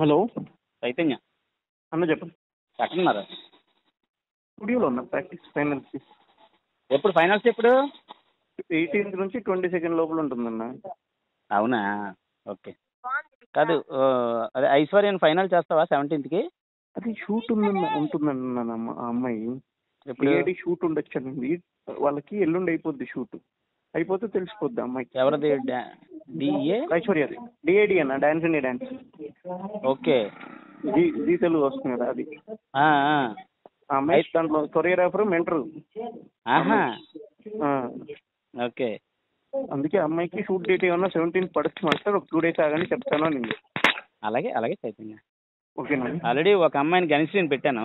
Hello Chaitanya. అన్న చెప్పండి ఎక్కడున్నారు? స్టూడియోలో ఉన్నా ప్రాక్టీస్ ఫైనల్స్. ఎప్పుడు ఫైనల్స్ ఎప్పుడు? ఎయిటీన్త్ నుంచి ట్వంటీ సెకండ్ లోపల ఉంటుందన్న. అవునా? ఓకే. కాదు అదే ఐశ్వర్యని ఫైనల్ చేస్తావా సెవెంటీన్త్కి? అది షూట్ ఉందన్న ఉంటుందన్న ఆ అమ్మాయి. ఎప్పుడు? ఏడి షూట్ ఉండొచ్చానండి వాళ్ళకి ఎల్లుండి అయిపోద్ది షూట్. అయిపోతే తెలిసిపోద్ది అమ్మాయికి. ఎవరిది డిఏ ఐశ్వర్యది డిఏడి అన్న dance and dance okay. Zee Zee Telugu వస్తుంది కదా అది. దాంట్లో కొరియోగ్రాఫర్ మెంటరు ఓకే. అందుకే అమ్మాయికి షూట్ డేట్ ఏమన్నా సెవెంటీన్త్ పడుతుంది మాస్టర్ ఒక టూ డేస్ ఆగండి చెప్తాను అని అలాగే అలాగే చైతన్య. ఓకేనా ఆల్రెడీ ఒక అమ్మాయిని గణశ్రీని పెట్టాను.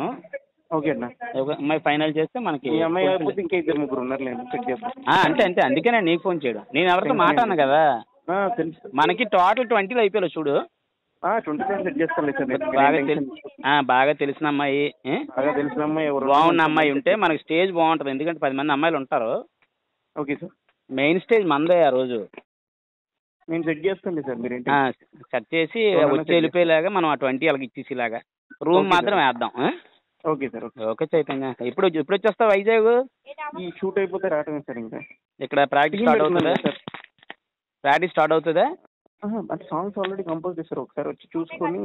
ఓకే అన్న. ఒక అమ్మాయి ఫైనల్ చేస్తే మనకి ఈ అమ్మాయి కాకపోతే ఇంకా ఇద్దరు ముగ్గురు ఉన్నారు లేదు చెక్ చేద్దాం ఆ, అంతే అంతే. అందుకే నేను నీకు ఫోన్ చేయడం. నేను ఎవరితో మాట్లాడను కదా. ఆ, తెలుసు. మనకి టోటల్ ట్వంటీలో అయిపోయారు చూడు. ట్వంటీ ఫైవ్ సెట్ చేస్తాను బాగా బాగా తెలిసిన అమ్మాయి? బాగా తెలిసిన అమ్మాయి ఎవరు? బాగున్న అమ్మాయి ఉంటే మనకి స్టేజ్ బాగుంటుంది ఎందుకంటే పది మంది అమ్మాయిలు ఉంటారు. Okay sir. మెయిన్ స్టేజ్ మందే ఆ రోజు. నేను సెట్ చేస్తాను సార్ మీరు సెట్ చేసి వచ్చి వెళ్ళిపోయేలాగా మనం ఆ ట్వంటీ వాళ్ళకి ఇచ్చేసేలాగా. రూమ్ మాత్రం. వేద్దాం? Okay sir okay. చైతన్య. ఇప్పుడు ఇప్పుడు వచ్చేస్తావు వైజాగ్? ఈ షూట్ అయిపోతే రావటమే సార్ ఇంకా. ఇక్కడ ప్రాక్టీస్ స్టార్ట్ అవుతుందా? ప్రాక్టీస్ స్టార్ట్ అవుతుందా? అంటే సాంగ్స్ ఆల్రెడీ కంపోజ్ చేశారు. ఒకసారి వచ్చి చూసుకొని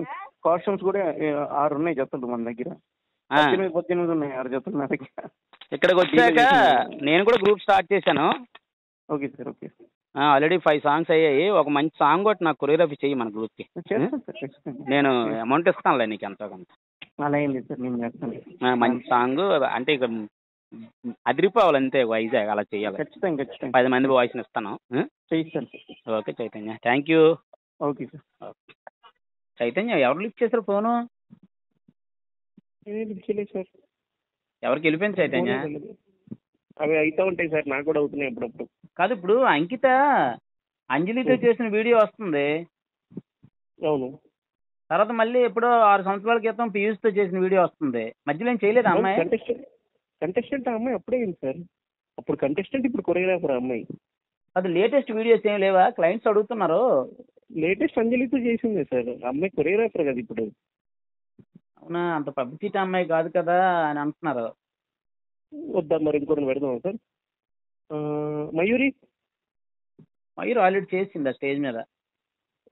కాస్ట్యూమ్స్ కూడా ఆరు ఉన్నాయి జతలు మన దగ్గర. పద్దెనిమిది పద్దెనిమిది ఉన్నాయి ఆరు జతలు నా దగ్గర. ఇక్కడికి వచ్చాక నేను కూడా గ్రూప్ స్టార్ట్ చేశాను. Okay sir okay. Already five songs అయ్యాయి. ఒక మంచి సాంగ్ ఒకటి నాకు కొరియోగ్రఫీ చెయ్యి మన సార్ ఖచ్చితంగా. నేను అమౌంట్ ఇస్తానులే నీకు ఎంతో కొంత. అలా సార్ నేను చేస్తాను. మంచి సాంగ్ అంటే ఇక అదిరిపోవాలి అంతే వైజాగ్ అలా చేయాలి ఖచ్చితంగా ఖచ్చితంగా. పది మంది వాయిస్ని ఇస్తాను? చేయిస్తాను okay Chaitanya. Thank you. Okay sir. Chaitanya ఎవరు లిఫ్ట్ చేశారు ఫోను? సార్. ఎవరికి వెళ్ళిపోయింది చైతన్య? అవి అవుతా ఉంటాయి సార్ నాకు కూడా అవుతున్నాయి అప్పుడప్పుడు. కాదు ఇప్పుడు అంకిత అంజలితో చేసిన వీడియో వస్తుంది. అవును. తర్వాత మళ్ళీ ఎప్పుడో ఆరు సంవత్సరాల క్రితం పీయూష్తో చేసిన వీడియో వస్తుంది. మధ్యలో ఏం చేయలేదు అమ్మాయి? కంటెస్టెంట్ ఆ అమ్మాయి అప్పుడే అయింది సార్. అప్పుడు కంటెస్టెంట్ ఇప్పుడు కొరియోగ్రాఫర్ ఆ అమ్మాయి. అది లేటెస్ట్ వీడియోస్ ఏం లేవా? క్లయింట్స్ అడుగుతున్నారు. లేటెస్ట్ అంజలితో చేసిందే సార్. ఆ అమ్మాయి కొరియోగ్రాఫర్ కదా ఇప్పుడు. అవునా? అంత పబ్లిసిటీ అమ్మాయి కాదు కదా అని అంటున్నారు. వద్దా మరి ఇంకోటి పెడదాం సార్? ఆ, మయూరి? మయూరి ఆల్రెడీ చేసింది ఆ స్టేజ్ మీద.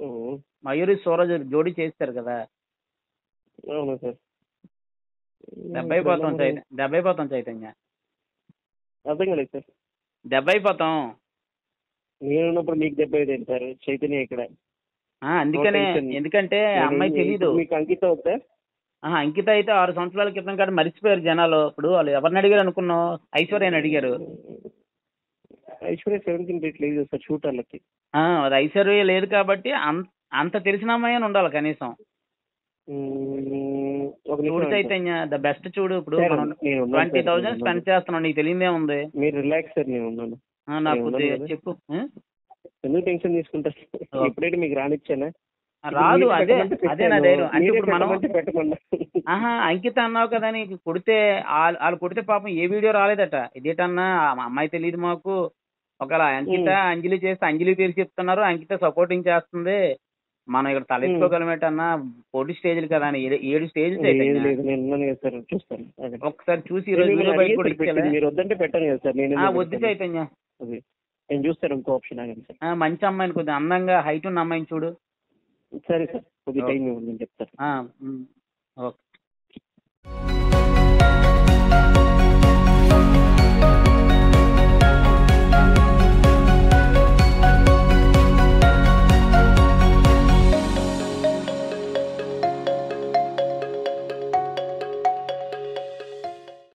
ఓ, మయూరి సూరజ్ జోడీ చేస్తారు కదా. అవునా సార్. దెబ్బ అయిపోతాం చైతన్య దెబ్బ అయిపోతాం చైతన్య. అర్థం కాలేదు సార్. దెబ్బ అయిపోతాం నేను ఉన్నప్పుడు మీకు దెబ్బ అయ్యేది సార్ చైతన్య ఇక్కడ. అందుకనే. ఎందుకంటే అమ్మాయి తెలీదు. మీకు అంకిత ఆహా, అంకిత అయితే ఆరు సంవత్సరాల క్రితం కాదు మర్చిపోయారు జనాలు. ఇప్పుడు వాళ్ళు ఎవరిని అడిగారు అనుకున్నావు? ఐశ్వర్యని అడిగారు. ఐశ్వర్య సెవెంటీన్ డేట్ లేదు సార్ షూట్ వాళ్ళకి అది ఐశ్వర్య లేదు కాబట్టి అంత అంత తెలిసిన అమ్మాయి అని ఉండాలి కనీసం. మ్మ్, ఒక చూడు నిమిషం చైతన్య ద బెస్ట్ చూడు ఇప్పుడు ట్వంటీ నేను స్పెండ్ చేస్తున్నాం నీకు తెలియదే ఉంది. మీరు రిలాక్స్ సార్ నేను ఉన్నాను. నాకు చెప్పు? ఎందుకు టెన్షన్ తీసుకుంటారు? ఎప్పుడైతే మీకు రానిచ్చానా? రాదు అదే అదే నా. ధైర్యం. అంటే ఇప్పుడు మనం ఆహా అంకిత అన్నావు కదా నీకు కొడితే వాళ్ళు కొడితే పాపం ఏ వీడియో రాలేదట. ఇదేటన్నా ఆ అమ్మాయి తెలియదు మాకు. ఒకవేళ అంకిత అంజలి చేస్తే అంజలి పేరు చెప్తున్నారు అంకిత సపోర్టింగ్ చేస్తుంది. మనం ఇక్కడ తలెత్తుకోగలమేటన్నా పోటీ స్టేజ్లు కదా అని. ఏడు- ఏడు స్టేజ్లు లేదు లేదు నేను ఉన్నాను కదా సార్. చూస్తాను. అదే. ఒకసారి చూసి ఈ రోజు మీరు వీడియో బయట అడిగే కూడా సార్ పెట్టింది. ఇచ్చేలా మీరు వద్దంటే పెట్టాను కదా సార్. నేను ఆ, ఎందుకు వద్దు పెడతాను? చైతన్య. అదే. నేను చూస్తాను ఇంకో ఆప్షన్ ఆగండి సార్. ఆ, మంచి అమ్మాయిని కొద్దిగా అందంగా హైట్ ఉన్న అమ్మాయిని చూడు. సరే సార్. కొద్ది ఓకే. టైం ఇవ్వండి నేను చెప్తాను. ఆ, ఉమ్, ఓకే.